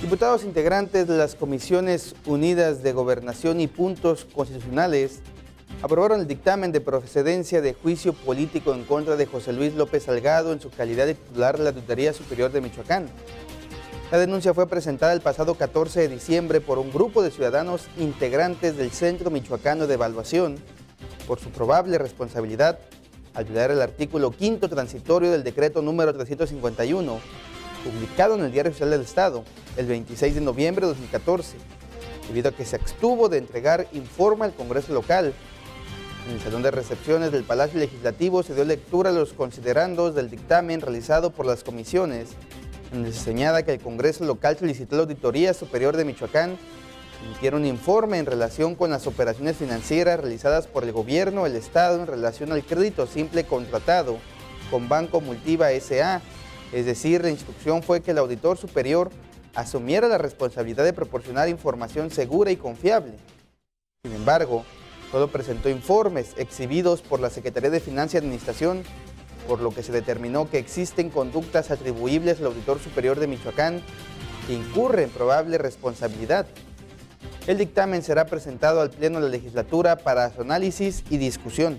Diputados integrantes de las Comisiones Unidas de Gobernación y Puntos Constitucionales aprobaron el dictamen de procedencia de juicio político en contra de José Luis López Salgado en su calidad de titular de la Auditoría Superior de Michoacán. La denuncia fue presentada el pasado 14 de diciembre por un grupo de ciudadanos integrantes del Centro Michoacano de Evaluación por su probable responsabilidad al violar el artículo quinto transitorio del decreto número 351, publicado en el Diario Oficial del Estado el 26 de noviembre de 2014, debido a que se abstuvo de entregar informe al Congreso local. En el salón de recepciones del Palacio Legislativo se dio lectura a los considerandos del dictamen realizado por las comisiones, que se señala que el Congreso local solicitó a la Auditoría Superior de Michoacán emitiera un informe en relación con las operaciones financieras realizadas por el gobierno del Estado en relación al crédito simple contratado con Banco Multiva S.A., es decir, la instrucción fue que el auditor superior asumiera la responsabilidad de proporcionar información segura y confiable. Sin embargo, solo presentó informes exhibidos por la Secretaría de Finanzas y Administración, por lo que se determinó que existen conductas atribuibles al auditor superior de Michoacán que incurre en probable responsabilidad. El dictamen será presentado al Pleno de la Legislatura para su análisis y discusión.